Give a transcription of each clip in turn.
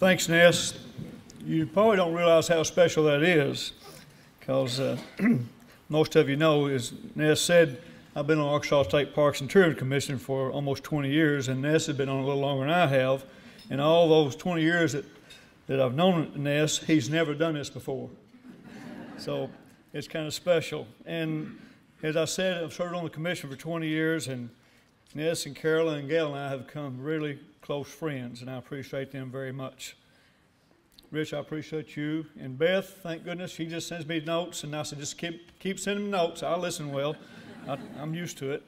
Thanks, Ness. You probably don't realize how special that is because uh, most of you know, as Ness said, I've been on Arkansas State Parks and Tourism Commission for almost 20 years, and Ness has been on a little longer than I have. And all those 20 years that, that I've known Ness, he's never done this before. so it's kind of special. And as I said, I've served on the commission for 20 years, and Ness and Carolyn and Gail and I have become really close friends, and I appreciate them very much. Rich, I appreciate you. And Beth, thank goodness, she just sends me notes, and I said, just keep, keep sending me notes. I'll listen well. I, am used to it.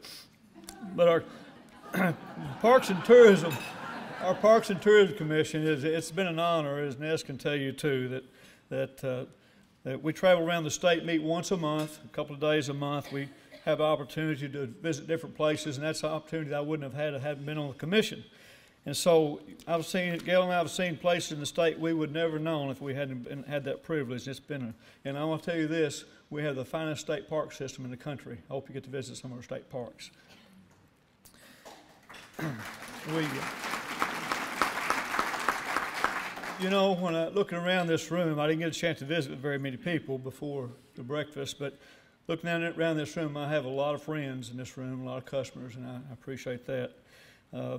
But our Parks and Tourism, our Parks and Tourism Commission is it's been an honor, as Ness can tell you too, that that uh, that we travel around the state, meet once a month, a couple of days a month. We have opportunity to visit different places, and that's an opportunity that I wouldn't have had if I hadn't been on the commission. And so I've seen, Gail and I have seen places in the state we would never known if we hadn't been, had that privilege. It's been, a, and I want to tell you this, we have the finest state park system in the country. I hope you get to visit some of our state parks. we, you know, when I looking around this room, I didn't get a chance to visit very many people before the breakfast, but looking around this room, I have a lot of friends in this room, a lot of customers, and I, I appreciate that. Uh,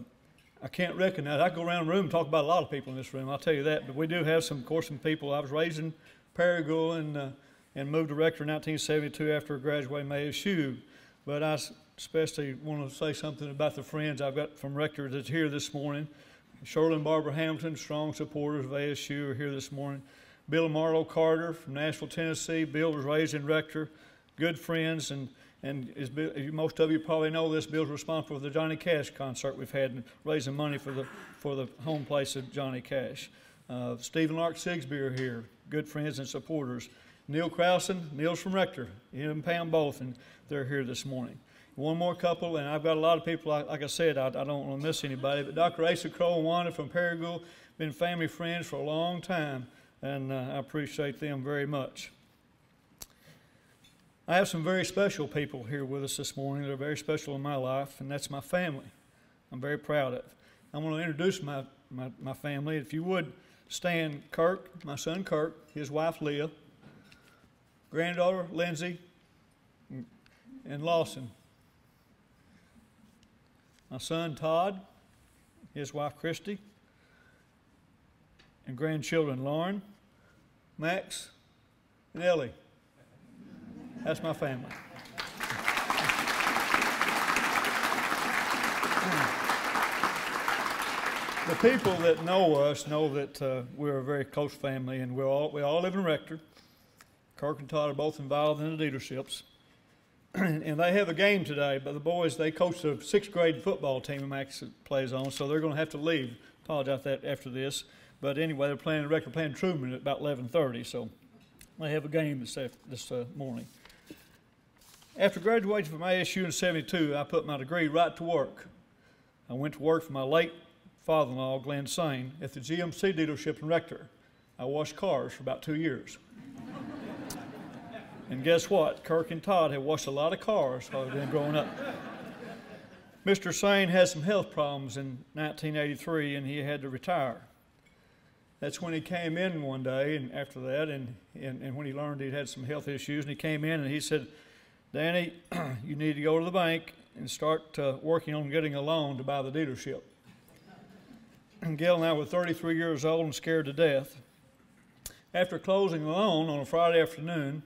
I can't recognize. I go around the room and talk about a lot of people in this room. I'll tell you that. But we do have some, of course, some people. I was raised in Paragould and uh, and moved to Rector in 1972 after graduating from ASU. But I especially want to say something about the friends I've got from Rector that's here this morning. Shirley and Barbara Hamilton, strong supporters of ASU, are here this morning. Bill and Marlo Carter from Nashville, Tennessee. Bill was raised in Rector, good friends, and and is, most of you probably know this. Bill's responsible for the Johnny Cash concert we've had and raising money for the for the home place of Johnny Cash. Uh, Stephen Lark Sigsby are here, good friends and supporters. Neil Krausen, Neil's from Rector, him and Pam both, and they're here this morning. One more couple, and I've got a lot of people, like, like I said, I, I, don't want to miss anybody, but Dr. Asa Crow and Wanda from Paragould, been family friends for a long time, and uh, I appreciate them very much. I have some very special people here with us this morning that are very special in my life, and that's my family. I'm very proud of. I want to introduce my, my, my family. If you would stand, Kirk, my son Kirk, his wife Leah, granddaughter Lindsay, and Lawson. My son Todd, his wife Christy, and grandchildren Lauren, Max, and Ellie. That's my family. the people that know us know that uh, we're a very close family, and we all we all live in Rector. Kirk and Todd are both involved in the leaderships. and they have a game today, but the boys, they coach the sixth grade football team Max plays on, so they're going to have to leave. Apologize that after this. But anyway, they're playing the Rector playing Truman at about 11:30, so they have a game this this uh, morning. After graduating from ASU in '72, I put my degree right to work. I went to work for my late father-in-law, Glenn Sane, at the GMC dealership in Rector. I washed cars for about two years. And guess what? Kirk and Todd had washed a lot of cars while they've been growing up. Mr. Sane had some health problems in 1983 and he had to retire. That's when he came in one day and after that, and, and, and when he learned he'd had some health issues, and he came in and he said, Danny, you need to go to the bank and start uh, working on getting a loan to buy the dealership. And Gail and I were 33 years old and scared to death. After closing the loan on a Friday afternoon,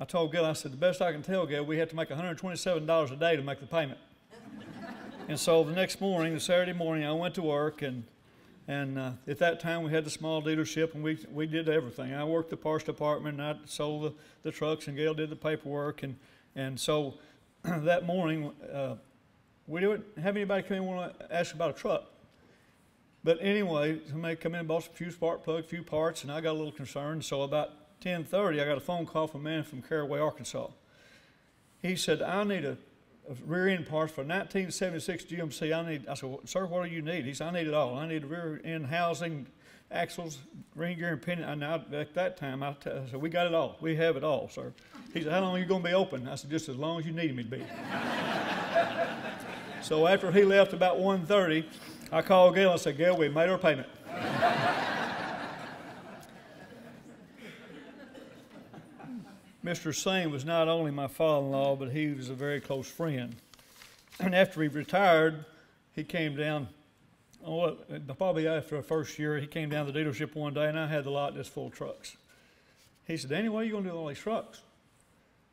I told Gail, I said, the best I can tell Gail, we have to make $127 a day to make the payment. and so the next morning, the Saturday morning, I went to work, and and uh, at that time we had the small dealership, and we we did everything. I worked the parts department, and I sold the, the trucks, and Gail did the paperwork, and and so that morning uh, we didn't have anybody come in and want to ask about a truck. But anyway, somebody come in and bought a few spark plugs, a few parts, and I got a little concerned. So about 10:30, I got a phone call from a man from Caraway, Arkansas. He said, "I need a rear end parts for 1976 GMC. I need." I said, "Sir, what do you need?" He said, "I need it all. I need rear end housing, axles, ring gear, and pinion." And I, at that time, I, t- I said, "We got it all. We have it all, sir." He said, "How long are you going to be open?" I said, "Just as long as you need me to be." so after he left about 1:30, I called Gail and said, "Gail, we made our payment." Mr. Singh was not only my father-in-law, but he was a very close friend. And after he retired, he came down. Oh, probably after the first year, he came down to the dealership one day, and I had the lot just full of trucks. He said, "Danny, what are you going to do with all these trucks?"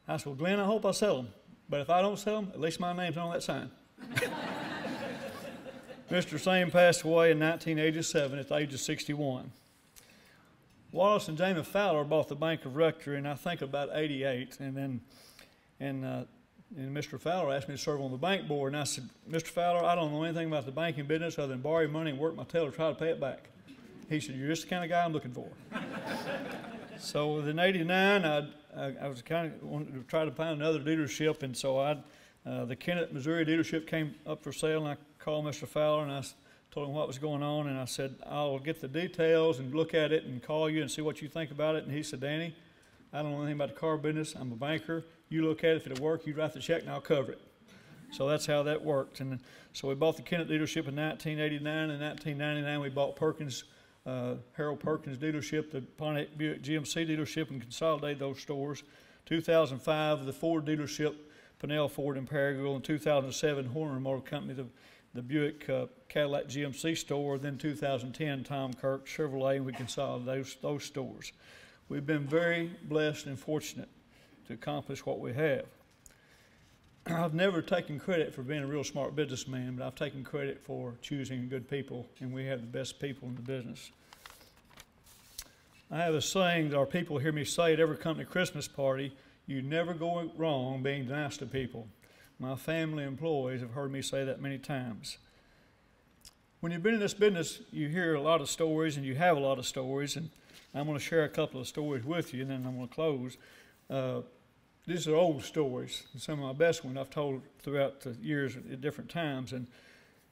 I said, "Well, Glenn, I hope I sell them. But if I don't sell them, at least my name's on that sign." Mr. Singh passed away in 1987 at the age of 61. Wallace and Jamie Fowler bought the Bank of Rector in I think about 88, and then and uh, and Mr. Fowler asked me to serve on the bank board, and I said, Mr. Fowler, I don't know anything about the banking business other than borrow money and work my tail to try to pay it back. He said, You're just the kind of guy I'm looking for. so in '89, I, I, I was kind of wanted to try to find another dealership, and so I, uh, the Kennett, Missouri dealership came up for sale, and I called Mr. Fowler and I told him what was going on, and I said, I'll get the details and look at it and call you and see what you think about it. And he said, Danny, I don't know anything about the car business. I'm a banker. You look at it. If it'll work, you write the check and I'll cover it. So that's how that worked. And so we bought the Kennett dealership in 1989. In 1999, we bought Perkins, uh, Harold Perkins dealership, the Pontiac Buick GMC dealership, and consolidated those stores. 2005, the Ford dealership, Pinnell Ford in Paragould. In 2007, Horner Motor Company, the the Buick uh, Cadillac GMC store. Then 2010, Tom Kirk Chevrolet, and we consolidated those, those stores. We've been very blessed and fortunate to accomplish what we have. I've never taken credit for being a real smart businessman, but I've taken credit for choosing good people, and we have the best people in the business. I have a saying that our people hear me say at every company Christmas party you never go wrong being nice to people. My family employees have heard me say that many times. When you've been in this business, you hear a lot of stories and you have a lot of stories, and I'm going to share a couple of stories with you, and then I'm going to close. Uh, these are old stories, some of my best ones I've told throughout the years at different times, and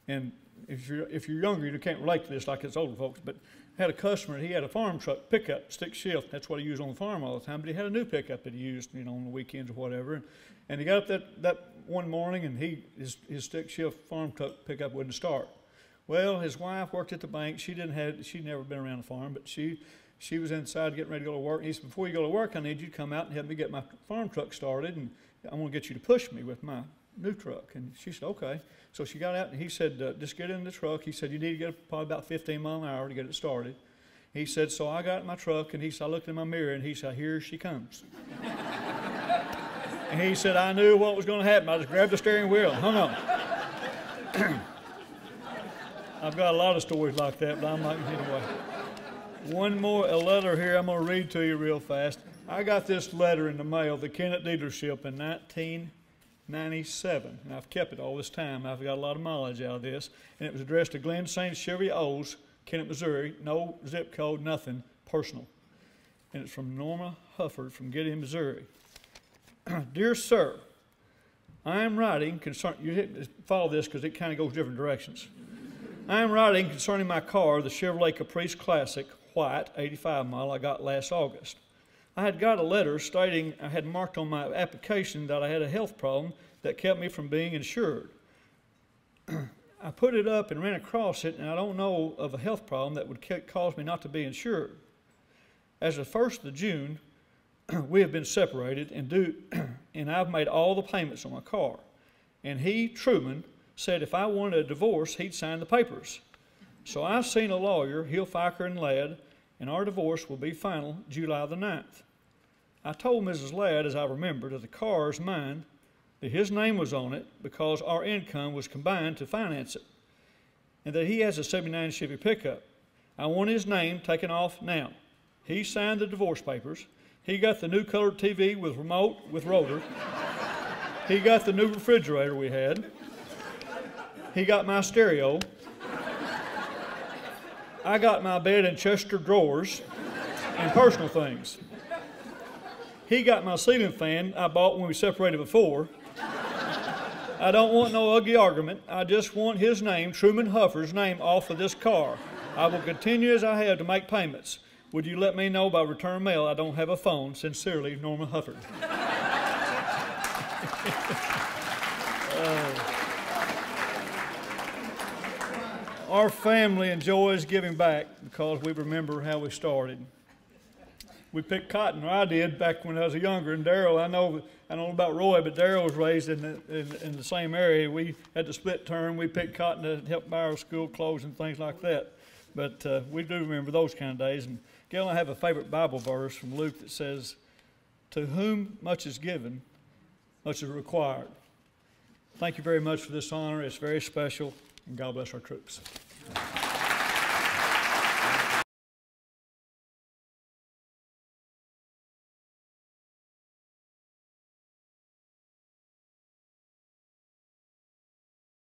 and if you're if you're younger, you can't relate to this like it's older folks. But had a customer, he had a farm truck pickup, stick shift. That's what he used on the farm all the time. But he had a new pickup that he used, you know, on the weekends or whatever. And, and he got up that, that one morning and he his, his stick shift farm truck pickup wouldn't start. Well, his wife worked at the bank. She didn't have she'd never been around the farm, but she she was inside getting ready to go to work. And he said, Before you go to work, I need you to come out and help me get my farm truck started and I'm gonna get you to push me with my new truck. And she said, Okay. So she got out and he said, uh, Just get in the truck. He said, You need to get probably about 15 mile an hour to get it started. He said, So I got in my truck and he said, I looked in my mirror and he said, Here she comes. And he said, I knew what was going to happen. I just grabbed the steering wheel and hung on. I've got a lot of stories like that, but I'm not going to away. One more, letter here I'm going to read to you real fast. I got this letter in the mail, the Kennett dealership in 1997, and I've kept it all this time. I've got a lot of mileage out of this, and it was addressed to Glenn St. Chevy O's, Kennett, Missouri, no zip code, nothing, personal. And it's from Norma Hufford from Gideon, Missouri. Dear Sir, I am writing concerning, you follow this because it kind of goes different directions. I am writing concerning my car, the Chevrolet Caprice Classic, white, 85 mile, I got last August. I had got a letter stating I had marked on my application that I had a health problem that kept me from being insured. I put it up and ran across it, and I don't know of a health problem that would cause me not to be insured. As of 1st of June, we have been separated and do and I've made all the payments on my car. And he, Truman, said if I wanted a divorce, he'd sign the papers. So I've seen a lawyer, Hillfiker and Ladd, and our divorce will be final July the 9th. I told Mrs. Ladd, as I remember, that the car is mine, that his name was on it because our income was combined to finance it, and that he has a 79 Chevy pickup. I want his name taken off now. He signed the divorce papers. He got the new colored TV with remote, with rotor. he got the new refrigerator we had. He got my stereo. I got my bed and Chester drawers and personal things. He got my ceiling fan I bought when we separated before. I don't want no ugly argument. I just want his name, Truman Huffer's name, off of this car. I will continue as I have to make payments. Would you let me know by return mail I don't have a phone? Sincerely, Norma Hufford. uh, our family enjoys giving back because we remember how we started. we picked cotton, or I did back when I was younger. And Daryl, I know, I don't know about Roy, but Daryl was raised in the, in, in the same area. We had the split term. We picked cotton to help buy our school clothes and things like that. But uh, we do remember those kind of days. And Gail, I have a favorite Bible verse from Luke that says, "To whom much is given, much is required." Thank you very much for this honor. It's very special, and God bless our troops.